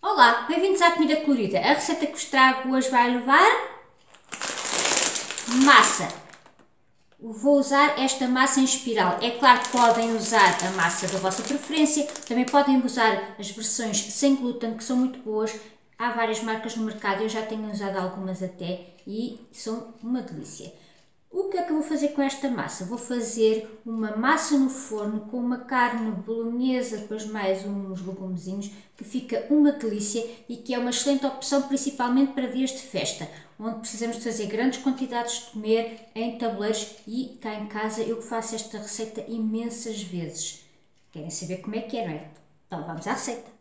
Olá, bem-vindos à Comida Colorida. A receita que vos trago hoje vai levar massa. Vou usar esta massa em espiral. É claro que podem usar a massa da vossa preferência, também podem usar as versões sem glúten, que são muito boas. Há várias marcas no mercado, eu já tenho usado algumas até e são uma delícia. O que é que eu vou fazer com esta massa? Vou fazer uma massa no forno com uma carne bolonhesa, depois mais uns legumezinhos, que fica uma delícia e que é uma excelente opção principalmente para dias de festa, onde precisamos de fazer grandes quantidades de comer em tabuleiros e cá em casa eu faço esta receita imensas vezes. Querem saber como é que é, não é? Então vamos à receita.